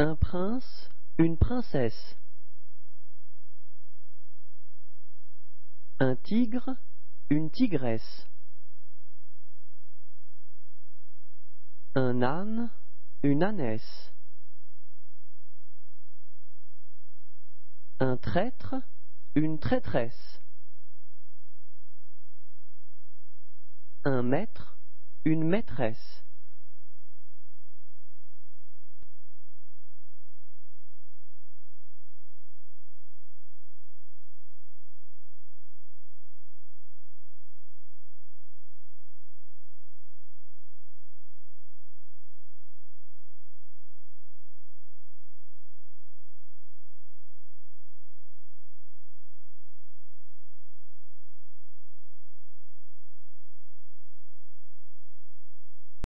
Un prince, une princesse. Un tigre, une tigresse. Un âne, une ânesse. Un traître, une traîtresse. Un maître, une maîtresse.